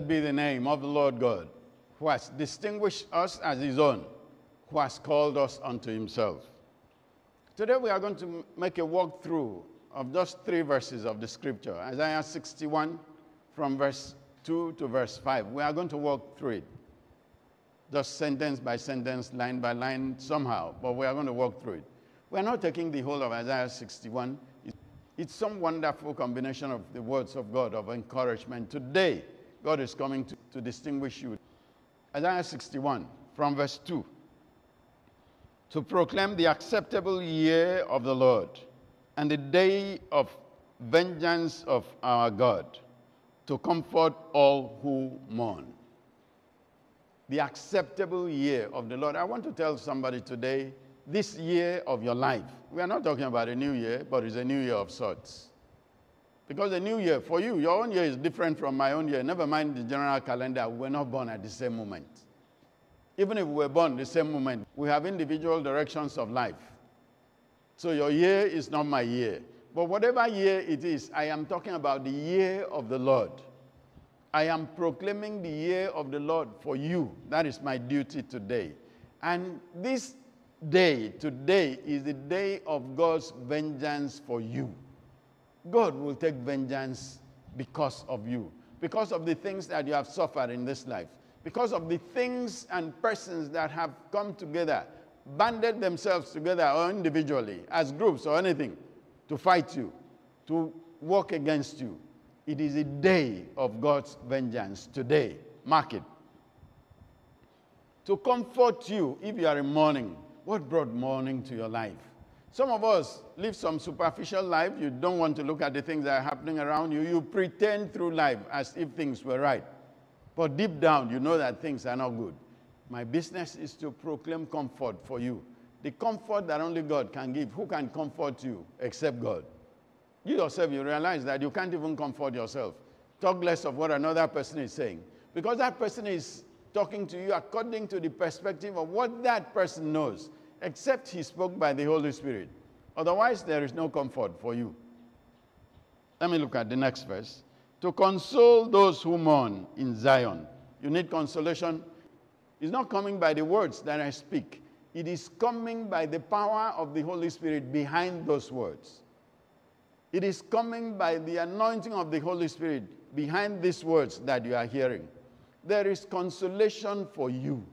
Blessed be the name of the Lord God, who has distinguished us as his own, who has called us unto himself. Today we are going to make a walkthrough of just three verses of the scripture Isaiah 61 from verse 2 to verse 5. We are going to walk through it, just sentence by sentence, line by line, somehow, but we are going to walk through it. We are not taking the whole of Isaiah 61. It's some wonderful combination of the words of God of encouragement. Today, God is coming to, to distinguish you. Isaiah 61 from verse 2 to proclaim the acceptable year of the Lord and the day of vengeance of our God, to comfort all who mourn. The acceptable year of the Lord. I want to tell somebody today this year of your life. We are not talking about a new year, but it's a new year of sorts. Because the new year, for you, your own year is different from my own year. Never mind the general calendar, we're not born at the same moment. Even if we were born the same moment, we have individual directions of life. So your year is not my year. But whatever year it is, I am talking about the year of the Lord. I am proclaiming the year of the Lord for you. That is my duty today. And this day, today, is the day of God's vengeance for you. God will take vengeance because of you, because of the things that you have suffered in this life, because of the things and persons that have come together, banded themselves together or individually, as groups or anything, to fight you, to work against you. It is a day of God's vengeance today. Mark it. To comfort you if you are in mourning what brought mourning to your life? Some of us live some superficial life. You don't want to look at the things that are happening around you. You pretend through life as if things were right. But deep down, you know that things are not good. My business is to proclaim comfort for you. The comfort that only God can give. Who can comfort you except God? You yourself, you realize that you can't even comfort yourself. Talk less of what another person is saying. Because that person is talking to you according to the perspective of what that person knows, except he spoke by the Holy Spirit. Otherwise, there is no comfort for you. Let me look at the next verse. To console those who mourn in Zion. You need consolation. It's not coming by the words that I speak, it is coming by the power of the Holy Spirit behind those words. It is coming by the anointing of the Holy Spirit behind these words that you are hearing there is consolation for you.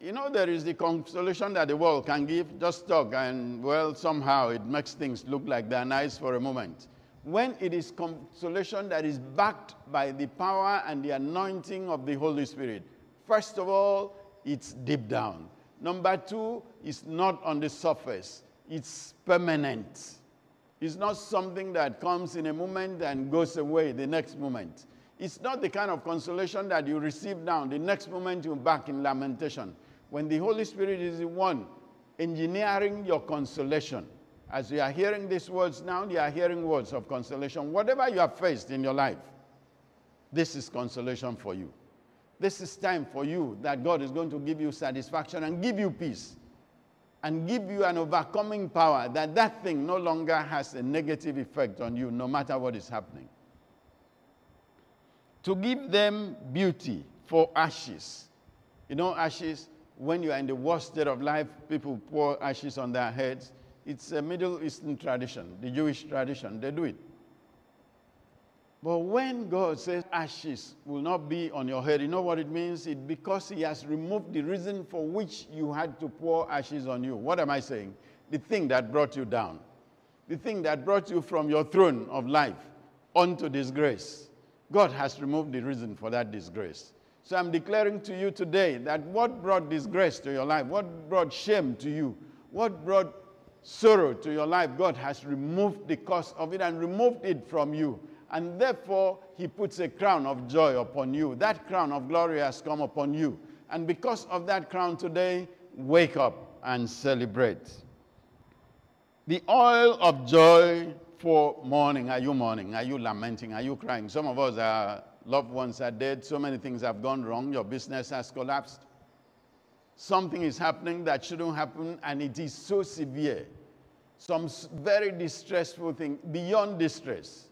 You know, there is the consolation that the world can give, just talk, and well, somehow it makes things look like they're nice for a moment. When it is consolation that is backed by the power and the anointing of the Holy Spirit, first of all, it's deep down. Number two, it's not on the surface, it's permanent. It's not something that comes in a moment and goes away the next moment. It's not the kind of consolation that you receive now. The next moment you're back in lamentation. When the Holy Spirit is the one engineering your consolation. As you are hearing these words now, you are hearing words of consolation. Whatever you have faced in your life, this is consolation for you. This is time for you that God is going to give you satisfaction and give you peace and give you an overcoming power that that thing no longer has a negative effect on you no matter what is happening to give them beauty for ashes. You know, ashes, when you are in the worst state of life, people pour ashes on their heads. It's a Middle Eastern tradition, the Jewish tradition. They do it. But when God says ashes will not be on your head, you know what it means? It because He has removed the reason for which you had to pour ashes on you. What am I saying? The thing that brought you down, the thing that brought you from your throne of life onto disgrace. God has removed the reason for that disgrace. So I'm declaring to you today that what brought disgrace to your life, what brought shame to you, what brought sorrow to your life, God has removed the cause of it and removed it from you. And therefore, He puts a crown of joy upon you. That crown of glory has come upon you. And because of that crown today, wake up and celebrate. The oil of joy for mourning. Are you mourning? Are you lamenting? Are you crying? Some of us, our loved ones are dead. So many things have gone wrong. Your business has collapsed. Something is happening that shouldn't happen, and it is so severe. Some very distressful thing, beyond distress.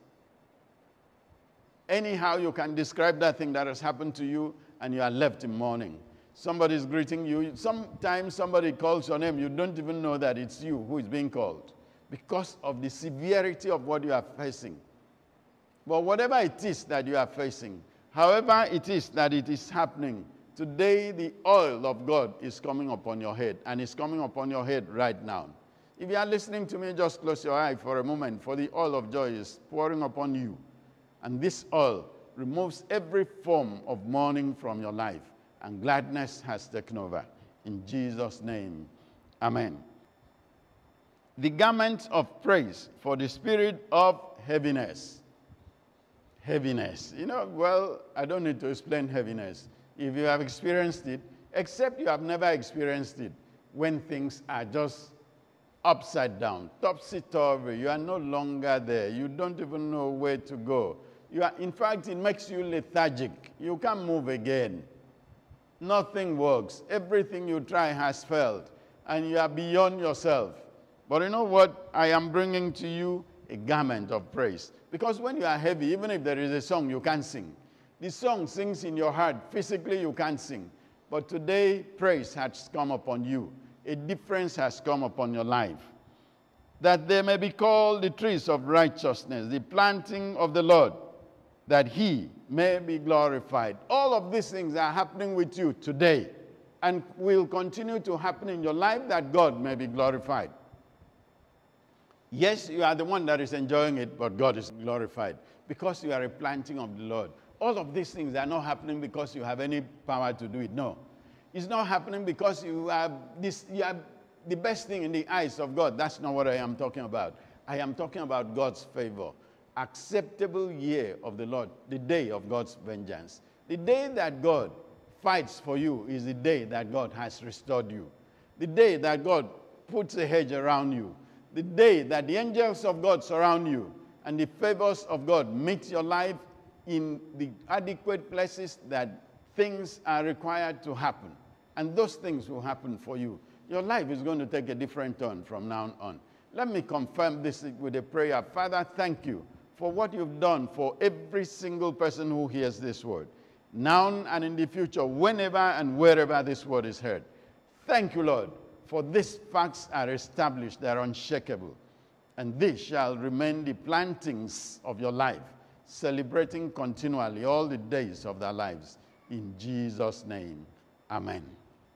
Anyhow, you can describe that thing that has happened to you, and you are left in mourning. Somebody is greeting you. Sometimes somebody calls your name. You don't even know that it's you who is being called because of the severity of what you are facing. But whatever it is that you are facing, however it is that it is happening, today the oil of God is coming upon your head, and it's coming upon your head right now. If you are listening to me, just close your eye for a moment, for the oil of joy is pouring upon you. And this oil removes every form of mourning from your life, and gladness has taken over. In Jesus' name, amen. The garment of praise for the spirit of heaviness. Heaviness. You know, well, I don't need to explain heaviness. If you have experienced it, except you have never experienced it, when things are just upside down, topsy turvy, you are no longer there, you don't even know where to go. You are, in fact, it makes you lethargic. You can't move again. Nothing works. Everything you try has failed, and you are beyond yourself. But you know what? I am bringing to you a garment of praise. Because when you are heavy, even if there is a song, you can't sing. The song sings in your heart. Physically, you can't sing. But today, praise has come upon you. A difference has come upon your life. That they may be called the trees of righteousness, the planting of the Lord, that he may be glorified. All of these things are happening with you today and will continue to happen in your life that God may be glorified. Yes, you are the one that is enjoying it, but God is glorified because you are a planting of the Lord. All of these things are not happening because you have any power to do it. No. It's not happening because you are, this, you are the best thing in the eyes of God. That's not what I am talking about. I am talking about God's favor. Acceptable year of the Lord, the day of God's vengeance. The day that God fights for you is the day that God has restored you. The day that God puts a hedge around you the day that the angels of God surround you and the favors of God meet your life in the adequate places that things are required to happen. And those things will happen for you. Your life is going to take a different turn from now on. Let me confirm this with a prayer. Father, thank you for what you've done for every single person who hears this word, now and in the future, whenever and wherever this word is heard. Thank you, Lord, for these facts are established, they are unshakable. And these shall remain the plantings of your life, celebrating continually all the days of their lives. In Jesus' name, amen.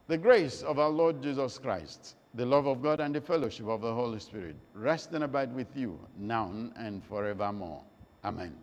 The grace of our Lord Jesus Christ, the love of God, and the fellowship of the Holy Spirit rest and abide with you now and forevermore. Amen.